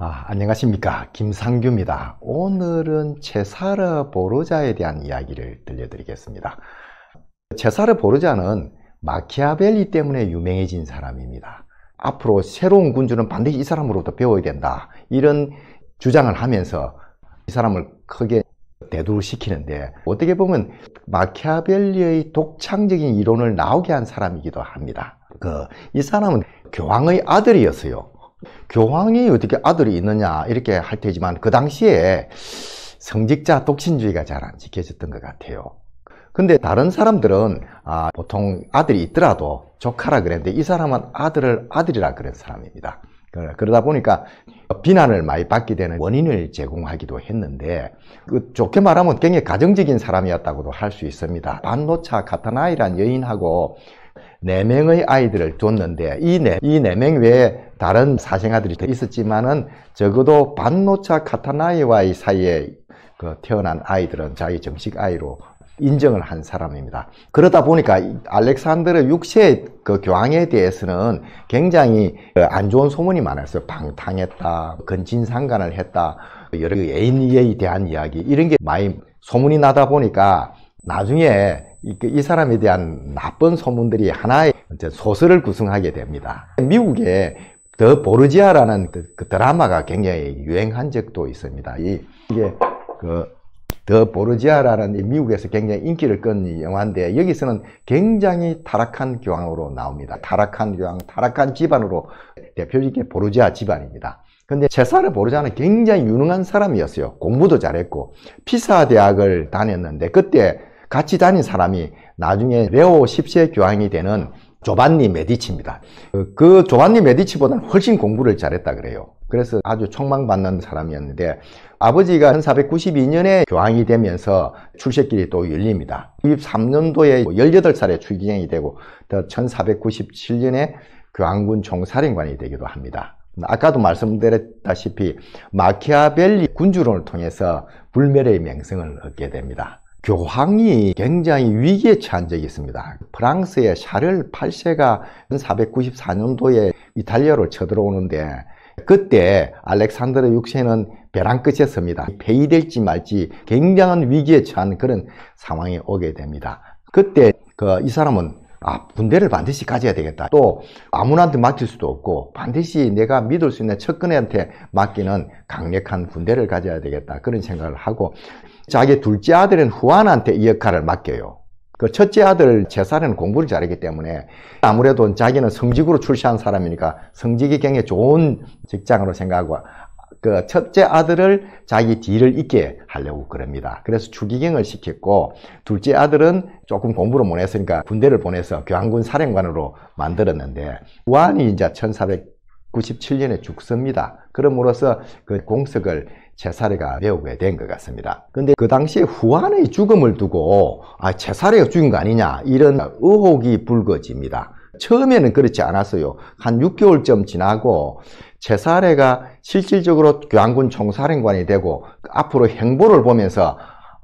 아, 안녕하십니까. 김상규입니다. 오늘은 체사르 보르자에 대한 이야기를 들려드리겠습니다. 체사르 보르자는 마키아벨리 때문에 유명해진 사람입니다. 앞으로 새로운 군주는 반드시 이 사람으로부터 배워야 된다. 이런 주장을 하면서 이 사람을 크게 대두시키는데 어떻게 보면 마키아벨리의 독창적인 이론을 나오게 한 사람이기도 합니다. 그, 이 사람은 교황의 아들이었어요. 교황이 어떻게 아들이 있느냐 이렇게 할 테지만 그 당시에 성직자 독신주의가 잘 안 지켜졌던 것 같아요. 근데 다른 사람들은 아, 보통 아들이 있더라도 조카라 그랬는데 이 사람은 아들을 아들이라 그런 사람입니다. 그러다 보니까 비난을 많이 받게 되는 원인을 제공하기도 했는데 그 좋게 말하면 굉장히 가정적인 사람이었다고도 할 수 있습니다. 반노차 카타나이란 여인하고 네 명의 아이들을 뒀는데 이 네, 이네 명 외에 다른 사생아들이 더 있었지만은 적어도 반노차 카타나이와의 사이에 그 태어난 아이들은 자기 정식 아이로 인정을 한 사람입니다. 그러다 보니까 알렉산드르 6세 그 교황에 대해서는 굉장히 그안 좋은 소문이 많았어요. 방탕했다, 근친상간을 했다, 여러 애인에 대한 이야기 이런 게 많이 소문이 나다 보니까 나중에 이, 사람에 대한 나쁜 소문들이 하나의 소설을 구성하게 됩니다. 미국에 더 보르지아라는 그, 그 드라마가 굉장히 유행한 적도 있습니다. 이, 이게 그 더 보르지아라는 미국에서 굉장히 인기를 끈 영화인데 여기서는 굉장히 타락한 교황으로 나옵니다. 타락한 교황, 타락한 집안으로 대표적인 보르지아 집안입니다. 근데 제사르 보르자는 굉장히 유능한 사람이었어요. 공부도 잘했고 피사 대학을 다녔는데 그때 같이 다닌 사람이 나중에 레오 10세 교황이 되는 조반니 메디치입니다. 그, 그 조반니 메디치보다는 훨씬 공부를 잘했다 그래요. 그래서 아주 촉망받는 사람이었는데 아버지가 1492년에 교황이 되면서 출세길이 또 열립니다. 93년도에 18살에 출기행이 되고 1497년에 교황군 총사령관이 되기도 합니다. 아까도 말씀드렸다시피 마키아벨리 군주론을 통해서 불멸의 명성을 얻게 됩니다. 교황이 굉장히 위기에 처한 적이 있습니다. 프랑스의 샤를 8세가 1494년도에 이탈리아로 쳐들어오는데 그때 알렉산드르 6세는 벼랑 끝에 섭니다. 폐위될지 말지 굉장한 위기에 처한 그런 상황이 오게 됩니다. 그때 그 이 사람은 아, 군대를 반드시 가져야 되겠다. 또 아무나한테 맡길 수도 없고 반드시 내가 믿을 수 있는 척근한테 맡기는 강력한 군대를 가져야 되겠다. 그런 생각을 하고 자기 둘째 아들은 후안한테 이 역할을 맡겨요. 그 첫째 아들 제사는 공부를 잘하기 때문에 아무래도 자기는 성직으로 출세한 사람이니까 성직이 굉장히 좋은 직장으로 생각하고 그 첫째 아들을 자기 뒤를 잇게 하려고 그럽니다. 그래서 추기경을 시켰고 둘째 아들은 조금 공부를 못 했으니까 군대를 보내서 교황군 사령관으로 만들었는데 후안이 이제 1497년에 죽습니다. 그럼으로써 그 공석을 제사례가 배우게 된 것 같습니다. 근데 그 당시에 후한의 죽음을 두고 아, 제사례가 죽인 거 아니냐 이런 의혹이 불거집니다. 처음에는 그렇지 않았어요. 한 6개월쯤 지나고 제사례가 실질적으로 교황군 총사령관이 되고 앞으로 행보를 보면서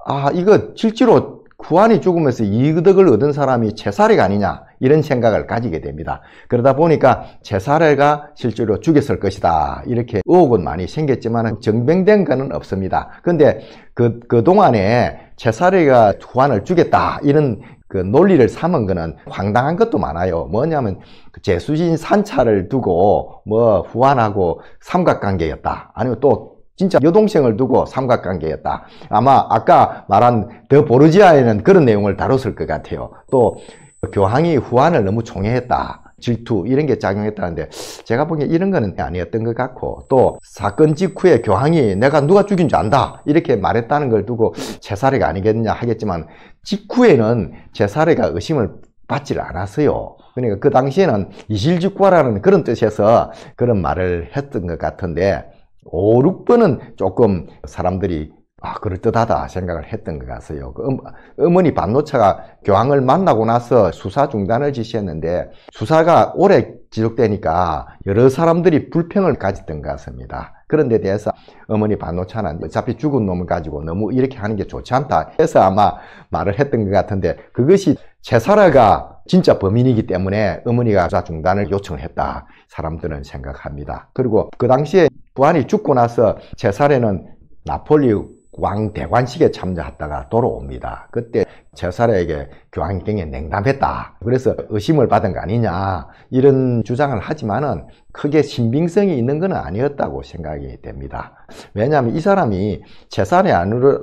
아 이거 실제로 후한이 죽으면서 이득을 얻은 사람이 제사례가 아니냐 이런 생각을 가지게 됩니다. 그러다 보니까 제사례가 실제로 죽였을 것이다 이렇게 의혹은 많이 생겼지만 정병된 것은 없습니다. 근데 그, 그동안에 제사례가 후한을 죽였다 이런 그 논리를 삼은 거는 황당한 것도 많아요. 뭐냐면 그 제수진 산차를 두고 뭐 후한하고 삼각관계였다. 아니면 또 진짜 여동생을 두고 삼각관계였다. 아마 아까 말한 더 보르지아에는 그런 내용을 다뤘을 것 같아요. 또 교황이 후한을 너무 총애했다. 질투 이런 게 작용했다는데 제가 보기에 이런 거는 아니었던 것 같고 또 사건 직후에 교황이 내가 누가 죽인 줄 안다 이렇게 말했다는 걸 두고 제사례가 아니겠느냐 하겠지만 직후에는 제사례가 의심을 받지를 않았어요. 그러니까 그 당시에는 이실직과라는 그런 뜻에서 그런 말을 했던 것 같은데 5, 6번은 조금 사람들이 아, 그럴듯하다 생각을 했던 것 같아요. 그 음, 어머니 반노차가 교황을 만나고 나서 수사 중단을 지시했는데 수사가 오래 지속되니까 여러 사람들이 불평을 가졌던 것 같습니다. 그런 데 대해서 어머니 반노차는 어차피 죽은 놈을 가지고 너무 이렇게 하는 게 좋지 않다 해서 아마 말을 했던 것 같은데 그것이 제사라가 진짜 범인이기 때문에 어머니가 수사 중단을 요청했다 사람들은 생각합니다. 그리고 그 당시에 부안이 죽고 나서 제살에는 나폴리 왕 대관식에 참여했다가 돌아옵니다. 그때 제사라에게 교황경에 냉담했다. 그래서 의심을 받은 거 아니냐 이런 주장을 하지만은 크게 신빙성이 있는 건 아니었다고 생각이 됩니다. 왜냐하면 이 사람이 제사에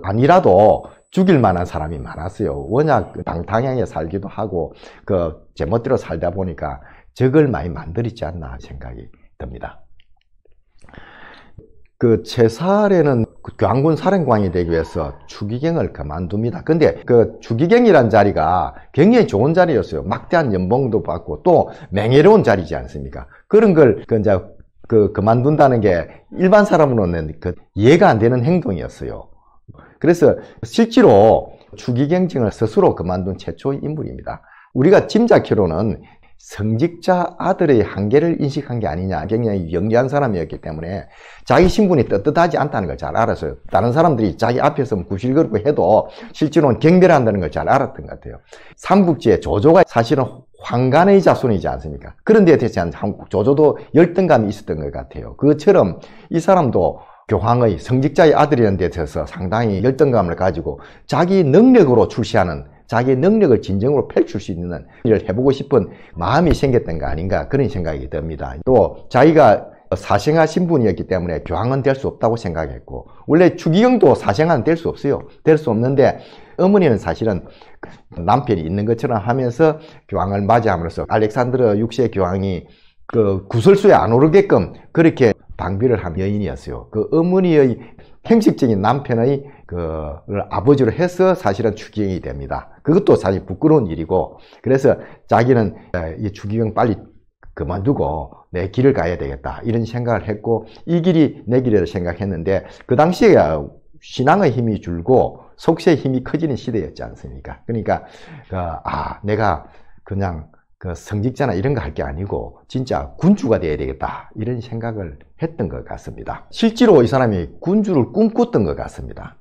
아니라도 죽일 만한 사람이 많았어요. 워낙 방탕하게 살기도 하고 그 제멋대로 살다 보니까 적을 많이 만들었지 않나 생각이 듭니다. 그 제살에는 그 교황군 사령관이 되기 위해서 추기경을 그만둡니다. 근데 그 추기경이란 자리가 굉장히 좋은 자리였어요. 막대한 연봉도 받고 또 맹해로운 자리지 않습니까? 그런 걸 그 이제 그 그만둔다는 게 일반 사람으로는 그 이해가 안 되는 행동이었어요. 그래서 실제로 추기경증을 스스로 그만둔 최초 인물입니다. 우리가 짐작키로는 성직자 아들의 한계를 인식한 게 아니냐. 굉장히 영리한 사람이었기 때문에 자기 신분이 떳떳하지 않다는 걸 잘 알았어요. 다른 사람들이 자기 앞에서 구실거리고 해도 실제로는 경배한다는 걸 잘 알았던 것 같아요. 삼국지의 조조가 사실은 황간의 자손이지 않습니까? 그런 데에 대한 조조도 열등감이 있었던 것 같아요. 그처럼 이 사람도 교황의 성직자의 아들이라는 데 있어서 상당히 열등감을 가지고 자기 능력으로 출시하는 자기 능력을 진정으로 펼칠 수 있는 일을 해보고 싶은 마음이 생겼던 거 아닌가 그런 생각이 듭니다. 또 자기가 사생아 신분이었기 때문에 교황은 될 수 없다고 생각했고 원래 추기경도 사생아는 될 수 없어요. 될 수 없는데 어머니는 사실은 남편이 있는 것처럼 하면서 교황을 맞이함으로써 알렉산드르 6세 교황이 그 구설수에 안 오르게끔 그렇게 방비를 한 여인이었어요. 그 어머니의 형식적인 남편의 그 아버지로 해서 사실은 추기경이 됩니다. 그것도 사실 부끄러운 일이고 그래서 자기는 이 추기경 빨리 그만두고 내 길을 가야 되겠다 이런 생각을 했고 이 길이 내 길이라 생각했는데 그 당시에 신앙의 힘이 줄고 속세의 힘이 커지는 시대였지 않습니까? 그러니까 그, 아 내가 그냥 그 성직자나 이런 거 할 게 아니고 진짜 군주가 돼야 되겠다 이런 생각을 했던 것 같습니다. 실제로 이 사람이 군주를 꿈꿨던 것 같습니다.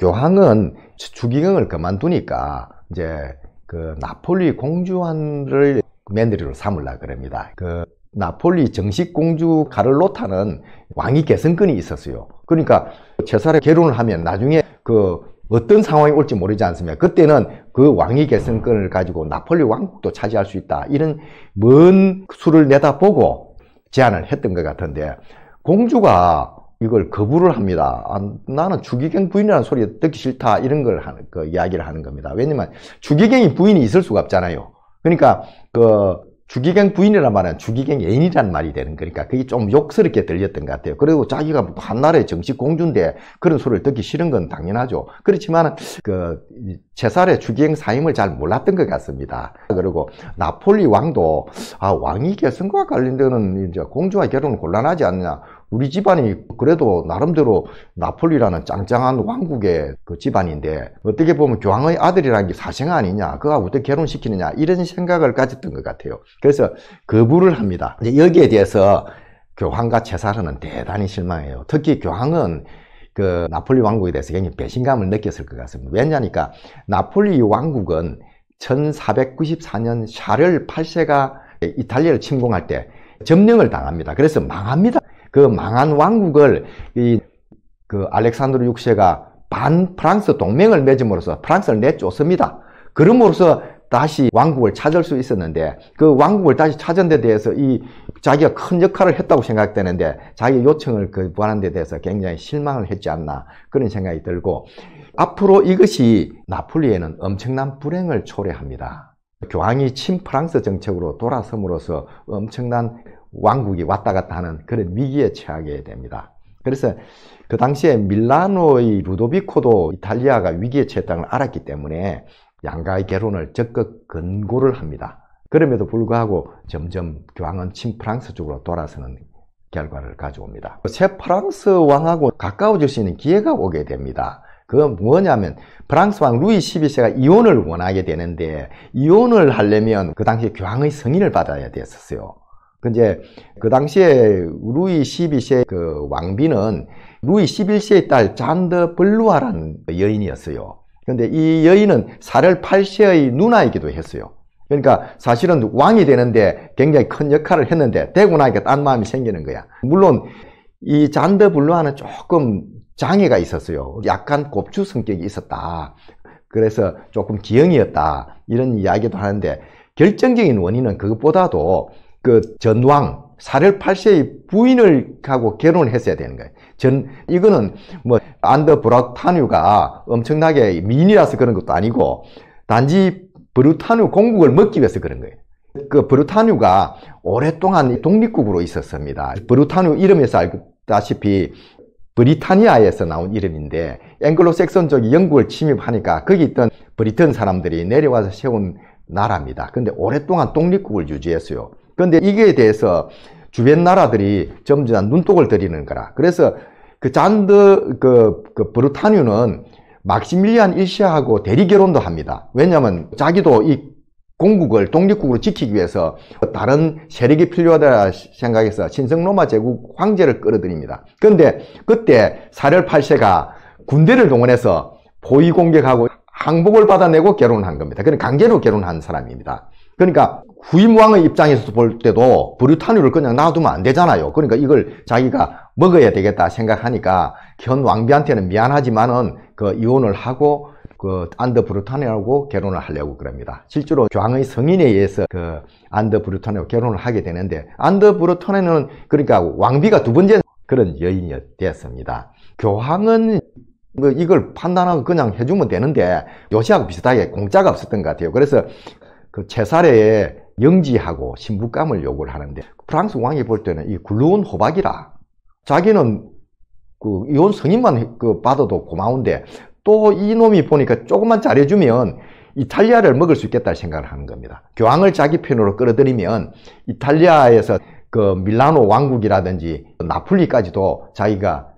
교황은 주기경을 그만두니까 이제 그 나폴리 공주환을 며느리로 삼으려 그럽니다. 그 나폴리 정식 공주 카를로타는 왕위 계승권이 있었어요. 그러니까 제사에 결혼을 하면 나중에 그 어떤 상황이 올지 모르지 않습니까? 그때는 그 왕위 계승권을 가지고 나폴리 왕국도 차지할 수 있다. 이런 먼 수를 내다보고 제안을 했던 것 같은데 공주가 이걸 거부를 합니다. 아, 나는 주기경 부인이라는 소리 듣기 싫다. 이런 걸 하는, 그 이야기를 하는 겁니다. 왜냐면 주기경이 부인이 있을 수가 없잖아요. 그러니까 그 주기경 부인이란 말은 주기경 애인이란 말이 되는 거니까 그게 좀 욕스럽게 들렸던 것 같아요. 그리고 자기가 한나라의 정식 공주인데 그런 소리를 듣기 싫은 건 당연하죠. 그렇지만 그 제살의 주기경 사임을 잘 몰랐던 것 같습니다. 그리고 나폴리 왕도 아 왕이 계승과 관련되는 이제 공주와 결혼은 곤란하지 않냐. 우리 집안이 그래도 나름대로 나폴리라는 짱짱한 왕국의 그 집안인데 어떻게 보면 교황의 아들이라는 게 사생 아니냐 그가 어떻게 결혼시키느냐 이런 생각을 가졌던 것 같아요. 그래서 거부를 합니다. 여기에 대해서 교황과 제사르는 대단히 실망해요. 특히 교황은 그 나폴리 왕국에 대해서 굉장히 배신감을 느꼈을 것 같습니다. 왜냐니까 나폴리 왕국은 1494년 샤를 8세가 이탈리아를 침공할 때 점령을 당합니다. 그래서 망합니다 그 망한 왕국을 이 그 알렉산드르 6세가 반 프랑스 동맹을 맺음으로써 프랑스를 내쫓습니다. 그럼으로써 다시 왕국을 찾을 수 있었는데 그 왕국을 다시 찾은 데 대해서 이 자기가 큰 역할을 했다고 생각되는데 자기 요청을 그 부하는 데 대해서 굉장히 실망을 했지 않나 그런 생각이 들고 앞으로 이것이 나폴리에는 엄청난 불행을 초래합니다. 교황이 친프랑스 정책으로 돌아섬으로써 엄청난 왕국이 왔다 갔다 하는 그런 위기에 처하게 됩니다. 그래서 그 당시에 밀라노의 루도비코도 이탈리아가 위기에 처했다는 걸 알았기 때문에 양가의 결혼을 적극 권고를 합니다. 그럼에도 불구하고 점점 교황은 친프랑스 쪽으로 돌아서는 결과를 가져옵니다. 새 프랑스 왕하고 가까워질 수 있는 기회가 오게 됩니다. 그건 뭐냐면 프랑스 왕 루이 12세가 이혼을 원하게 되는데 이혼을 하려면 그 당시에 교황의 승인을 받아야 됐었어요. 그 이제 그 당시에 루이 12세 그 왕비는 루이 11세의 딸 잔 드 발루아라는 여인이었어요. 근데 이 여인은 샤를 8세의 누나이기도 했어요. 그러니까 사실은 왕이 되는데 굉장히 큰 역할을 했는데 되고 나니까 딴 마음이 생기는 거야. 물론 이 잔 드 발루아는 조금 장애가 있었어요. 약간 곱추 성격이 있었다. 그래서 조금 기형이었다. 이런 이야기도 하는데 결정적인 원인은 그것보다도 그 전왕 사를 8세의 부인을 하고 결혼을 했어야 되는 거예요. 전 이거는 뭐 안더 브라타뉴가 엄청나게 미인이라서 그런 것도 아니고 단지 브루타뉴 공국을 먹기 위해서 그런 거예요. 그 브루타뉴가 오랫동안 독립국으로 있었습니다. 브루타뉴 이름에서 알다시피 브리타니아에서 나온 이름인데 앵글로색선족이 영국을 침입하니까 거기 있던 브리튼 사람들이 내려와서 세운 나라입니다. 근데 오랫동안 독립국을 유지했어요. 근데 이게 대해서 주변 나라들이 점점 눈독을 들이는 거라. 그래서 그 잔드 그, 그 브루타뉴는 막시밀리안 1세하고 대리 결혼도 합니다. 왜냐하면 자기도 이 공국을 독립국으로 지키기 위해서 다른 세력이 필요하다 생각해서 신성로마 제국 황제를 끌어들입니다. 그런데 그때 사렬 8세가 군대를 동원해서 포위 공격하고 항복을 받아내고 결혼한 겁니다. 그는 강제로 결혼한 사람입니다. 그러니까 후임 왕의 입장에서 볼 때도 브루타뉴를 그냥 놔두면 안 되잖아요. 그러니까 이걸 자기가 먹어야 되겠다 생각하니까 현 왕비한테는 미안하지만은 그 이혼을 하고 그 안더 브루타네하고 결혼을 하려고 그럽니다. 실제로 교황의 성인에 의해서 그 안더 브루타네하고 결혼을 하게 되는데 안더 브루타네는 그러니까 왕비가 두 번째 그런 여인이 되었습니다. 교황은 뭐 이걸 판단하고 그냥 해주면 되는데 요시하고 비슷하게 공짜가 없었던 것 같아요. 그래서 그 채사례에 영지하고 신부감을 요구를 하는데 프랑스 왕이 볼 때는 이 굴러온 호박이라 자기는 그 이혼 승인만 그 받아도 고마운데 또 이놈이 보니까 조금만 잘해주면 이탈리아를 먹을 수 있겠다 생각을 하는 겁니다. 교황을 자기 편으로 끌어들이면 이탈리아에서 그 밀라노 왕국이라든지 나폴리까지도 자기가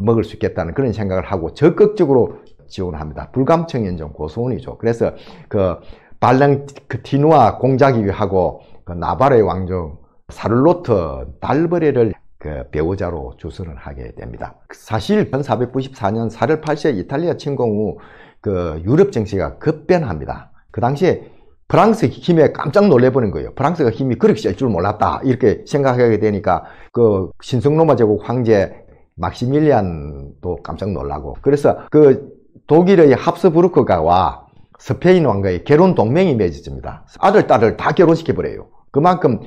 먹을 수 있겠다는 그런 생각을 하고 적극적으로 지원합니다. 불감청인 좀 고소원이죠. 그래서 그 발랑티누아 공작위하고 그 나바르의 왕정 사를로트 달버레를 그 배우자로 주선을 하게 됩니다. 사실 1494년 4월 8세 이탈리아 침공 후 그 유럽 정세가 급변합니다. 그 당시에 프랑스 힘에 깜짝 놀래버린 거예요. 프랑스가 힘이 그렇게 셀 줄 몰랐다. 이렇게 생각하게 되니까 그 신성로마 제국 황제 막시밀리안도 깜짝 놀라고. 그래서 그 독일의 합스부르크가 와 스페인 왕과의 결혼 동맹이 맺어집니다. 아들, 딸을 다 결혼시켜버려요. 그만큼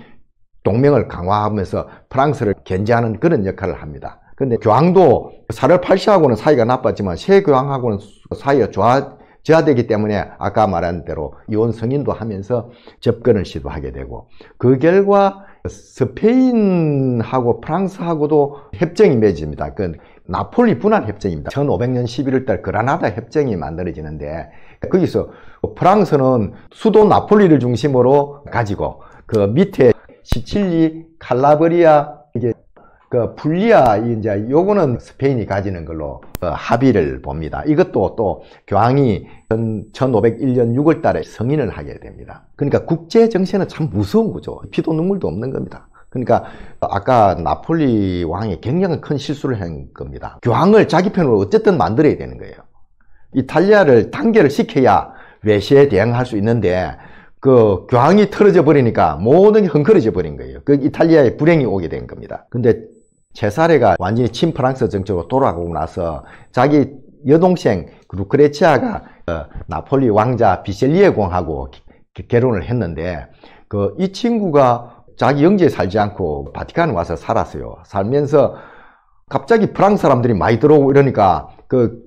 동맹을 강화하면서 프랑스를 견제하는 그런 역할을 합니다. 근데 교황도 사를 8시하고는 사이가 나빴지만 새 교황하고는 사이가 좋아져야 되기 때문에 아까 말한 대로 이혼 승인도 하면서 접근을 시도하게 되고 그 결과 스페인하고 프랑스하고도 협정이 맺어집니다. 그 나폴리 분할 협정입니다. 1500년 11월 달 그라나다 협정이 만들어지는데 거기서 프랑스는 수도 나폴리를 중심으로 가지고 그 밑에 시칠리, 칼라브리아, 이게 그 불리아 이제 요거는 스페인이 가지는 걸로 어, 합의를 봅니다. 이것도 또 교황이 1501년 6월 달에 승인을 하게 됩니다. 그러니까 국제 정세는 참 무서운 거죠. 피도 눈물도 없는 겁니다. 그러니까 아까 나폴리 왕이 굉장히 큰 실수를 한 겁니다. 교황을 자기 편으로 어쨌든 만들어야 되는 거예요. 이탈리아를 단결을 시켜야 외세에 대응할 수 있는데 그 교황이 틀어져 버리니까 모든 게 헝클어져 버린 거예요. 그 이탈리아에 불행이 오게 된 겁니다. 근데 제사레가 완전히 친프랑스 정책으로 돌아가고 나서 자기 여동생 루크레치아가 어, 나폴리 왕자 비셀리에 공하고 결혼을 했는데 그 이 친구가 자기 영지에 살지 않고 바티칸에 와서 살았어요. 살면서 갑자기 프랑스 사람들이 많이 들어오고 이러니까 그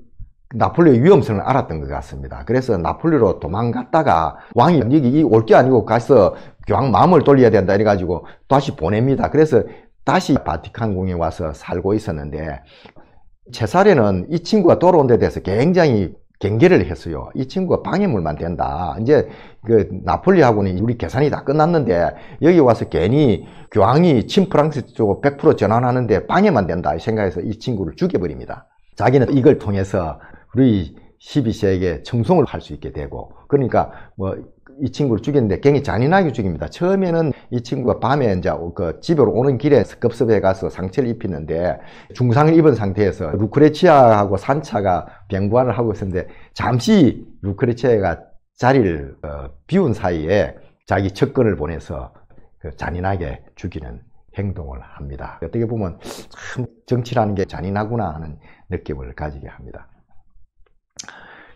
나폴리의 위험성을 알았던 것 같습니다. 그래서 나폴리로 도망갔다가 왕이 여기 올 게 아니고 가서 교황 마음을 돌려야 된다 이래가지고 다시 보냅니다. 그래서 다시 바티칸궁에 와서 살고 있었는데 채사례는 이 친구가 돌아온 데 대해서 굉장히 경계를 했어요. 이 친구가 방해물만 된다. 이제 그 나폴리하고는 우리 계산이 다 끝났는데 여기 와서 괜히 교황이 친프랑스 쪽으로 100% 전환하는데 방해만 된다 생각해서 이 친구를 죽여버립니다. 자기는 이걸 통해서 우리 12세에게 청송을 할 수 있게 되고 그러니까 뭐 이 친구를 죽였는데 굉장히 잔인하게 죽입니다. 처음에는 이 친구가 밤에 이제 그 집으로 오는 길에 급습해 가서 상처를 입히는데 중상을 입은 상태에서 루크레치아하고 산차가 병부안을 하고 있었는데 잠시 루크레치아가 자리를 어, 비운 사이에 자기 척근을 보내서 그 잔인하게 죽이는 행동을 합니다. 어떻게 보면 참 정치라는 게 잔인하구나 하는 느낌을 가지게 합니다.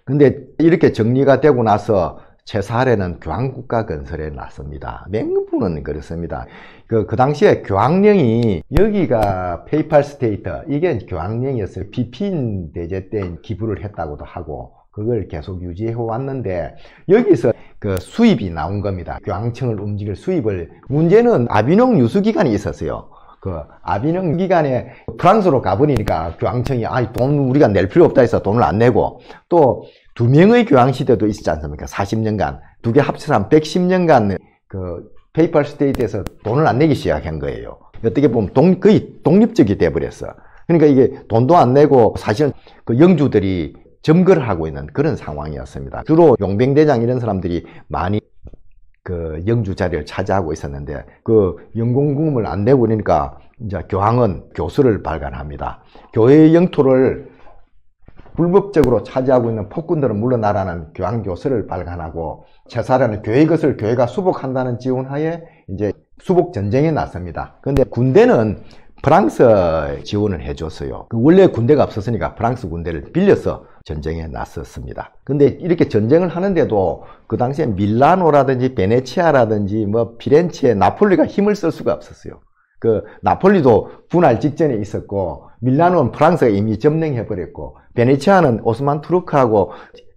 근데 이렇게 정리가 되고 나서 제4회는 교황국가 건설에 나섭니다. 맹부는 그렇습니다. 그, 그 당시에 교황령이 여기가 Papal State, 이게 교황령이었어요. 피핀 대제 때 기부를 했다고도 하고, 그걸 계속 유지해 왔는데, 여기서 그 수입이 나온 겁니다. 교황청을 움직일 수입을. 문제는 아비뇽 유수기간이 있었어요. 그 아비뇽 기간에 프랑스로 가버리니까 교황청이 아이 돈 우리가 낼 필요 없다 해서 돈을 안 내고 또 두 명의 교황 시대도 있었지 않습니까? 40년간 두 개 합쳐서 한 110년간 그 페이팔 스테이트에서 돈을 안 내기 시작한 거예요. 어떻게 보면 동, 거의 독립적이 돼버렸어. 그러니까 이게 돈도 안 내고 사실은 그 영주들이 점거를 하고 있는 그런 상황이었습니다. 주로 용병대장 이런 사람들이 많이 그 영주 자리를 차지하고 있었는데 그 영공금을 안 내고 그러니까 이제 교황은 교수를 발간합니다. 교회의 영토를 불법적으로 차지하고 있는 폭군들은 물러나라는 교황 교수를 발간하고 제사라는 교회 것을 교회가 수복한다는 지원하에 이제 수복 전쟁에 나섭니다. 근데 군대는 프랑스 지원을 해줬어요. 그 원래 군대가 없었으니까 프랑스 군대를 빌려서 전쟁에 나섰습니다. 근데 이렇게 전쟁을 하는데도 그 당시에 밀라노라든지 베네치아라든지 뭐 피렌체, 나폴리가 힘을 쓸 수가 없었어요. 그 나폴리도 분할 직전에 있었고 밀라노는 프랑스가 이미 점령해 버렸고 베네치아는 오스만 투르크하고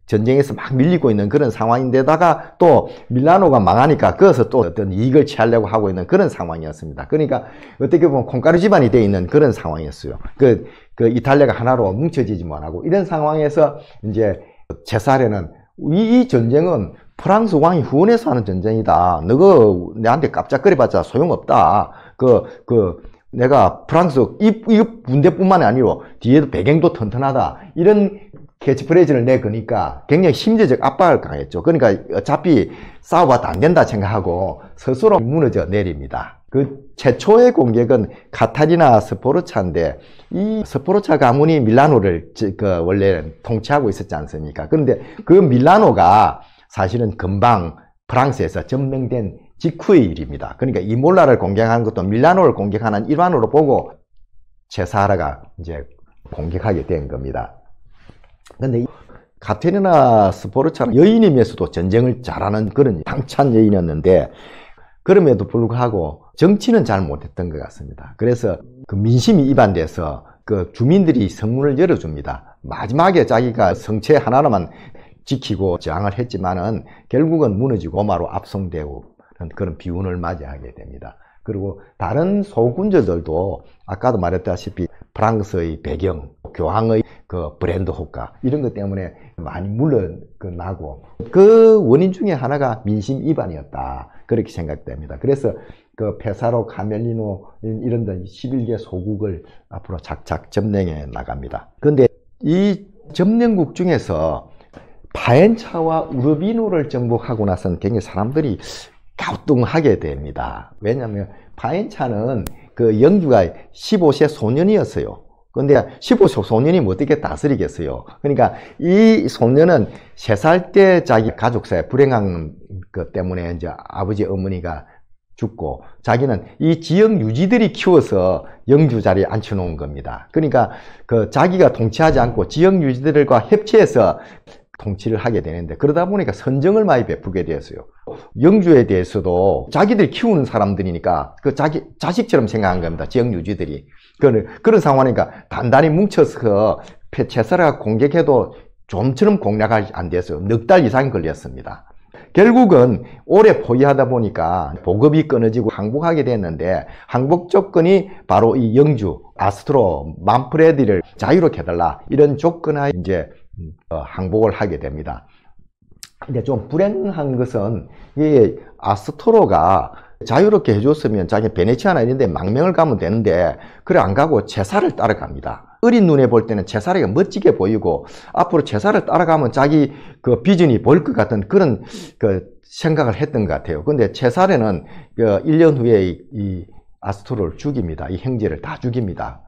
전쟁에서 막 밀리고 있는 그런 상황인데다가 또 밀라노가 망하니까 그것서 또 어떤 이익을 취하려고 하고 있는 그런 상황이었습니다. 그러니까 어떻게 보면 콩가루 집안이 돼 있는 그런 상황이었어요. 그, 그 이탈리아가 하나로 뭉쳐지지 못하고 이런 상황에서 이제 체사레는 이, 이 전쟁은 프랑스 왕이 후원해서 하는 전쟁이다. 너가 내한테 깝죽거려봤자 소용없다. 그, 그, 내가 프랑스, 이, 이 군대뿐만이 아니고 뒤에도 배경도 튼튼하다. 이런 캐치프레이즈를 내거니까 굉장히 심리적 압박을 강했죠. 그러니까 어차피 싸워봐도 안 된다 생각하고 스스로 무너져 내립니다. 그 최초의 공격은 카타리나 스포르차인데 이 스포르차 가문이 밀라노를 그 원래 통치하고 있었지 않습니까? 그런데 그 밀라노가 사실은 금방 프랑스에서 점령된 직후의 일입니다. 그러니까 이 몰라를 공격하는 것도 밀라노를 공격하는 일환으로 보고 제사하라가 이제 공격하게 된 겁니다. 근데 카테리나 스포르차는 여인이면서도 전쟁을 잘하는 그런 당찬 여인이었는데 그럼에도 불구하고 정치는 잘 못했던 것 같습니다. 그래서 그 민심이 이반돼서 그 주민들이 성문을 열어줍니다. 마지막에 자기가 성체 하나로만 지키고 저항을 했지만은 결국은 무너지고 로마로 압송되고 그런 비운을 맞이하게 됩니다. 그리고 다른 소군주들도 아까도 말했다시피 프랑스의 배경, 교황의 그 브랜드 효과 이런 것 때문에 많이 물러나고 그 원인 중에 하나가 민심 위반이었다 그렇게 생각됩니다. 그래서 그 페사로 카멜리노 이런 데 11개 소국을 앞으로 작작 점령해 나갑니다. 그런데 이 점령국 중에서 파엔차와 우르비노를 정복하고 나서는 굉장히 사람들이 갸우뚱하게 됩니다. 왜냐하면 파엔차는 그 영주가 15세 소년이었어요. 근데 15세 소년이 뭐 어떻게 다스리겠어요? 그러니까 이 소년은 3살 때 자기 가족사에 불행한 것 때문에 이제 아버지 어머니가 죽고 자기는 이 지역 유지들이 키워서 영주 자리에 앉혀놓은 겁니다. 그러니까 그 자기가 통치하지 않고 지역 유지들과 협치해서 통치를 하게 되는데 그러다 보니까 선정을 많이 베푸게 되었어요. 영주에 대해서도 자기들 키우는 사람들이니까 그 자기 자식처럼 생각한 겁니다. 지역 유지들이 그런 그런 상황이니까 단단히 뭉쳐서 채사라가 공격해도 좀처럼 공략이 안 됐어요. 넉 달 이상이 걸렸습니다. 결국은 오래 포위하다 보니까 보급이 끊어지고 항복하게 됐는데 항복 조건이 바로 이 영주 아스트로 만프레디를 자유롭게 해달라 이런 조건하에 이제 어, 항복을 하게 됩니다. 근데 좀 불행한 것은 이 아스토로가 자유롭게 해줬으면 자기 베네치아나 이런 데 망명을 가면 되는데 그래 안 가고 제사를 따라갑니다. 어린 눈에 볼 때는 제사리가 멋지게 보이고 앞으로 제사를 따라가면 자기 그 비전이 보일 것 같은 그런 그 생각을 했던 것 같아요. 근데 제사레는 그 1년 후에 이, 이 아스토로를 죽입니다. 이 형제를 다 죽입니다.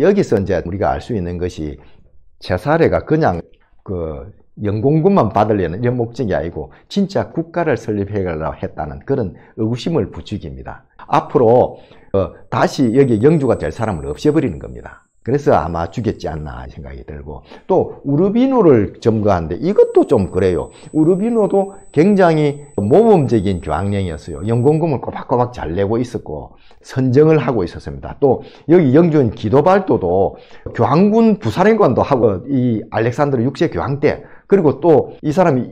여기서 이제 우리가 알 수 있는 것이 제사례가 그냥 그 연공금만 받으려는 이런 목적이 아니고 진짜 국가를 설립해 가려고 했다는 그런 의구심을 부추깁니다. 앞으로 어, 다시 여기 영주가 될 사람을 없애버리는 겁니다. 그래서 아마 죽였지 않나 생각이 들고 또 우르비노를 점거하는데 이것도 좀 그래요. 우르비노도 굉장히 모범적인 교황령이었어요. 연공금을 꼬박꼬박 잘 내고 있었고 선정을 하고 있었습니다. 또 여기 영주인 기도발도도 교황군 부사령관도 하고 이 알렉산드르 6세 교황 때 그리고 또 이 사람이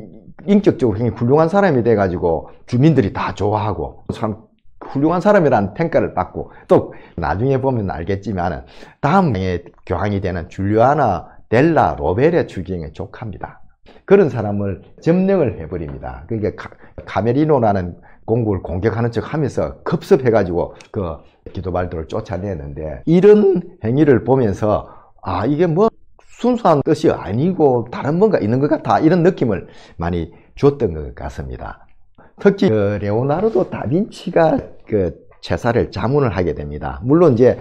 인격적으로 굉장히 훌륭한 사람이 돼가지고 주민들이 다 좋아하고 참 훌륭한 사람이라는 평가를 받고 또 나중에 보면 알겠지만 다음 에 교황이 되는 줄리아나 델라 로벨의 추경의 조카입니다. 그런 사람을 점령을 해버립니다. 그러니까 카 메리노라는 공국을 공격하는 척 하면서 급습해가지고 그 기도발도를 쫓아내는데 이런 행위를 보면서 아 이게 뭐 순수한 뜻이 아니고 다른 뭔가 있는 것 같아 이런 느낌을 많이 줬던 것 같습니다. 특히 그 레오나르도 다빈치가 그 제사를 자문을 하게 됩니다. 물론 이제